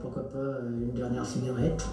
Pourquoi pas euh, une dernière cigarette.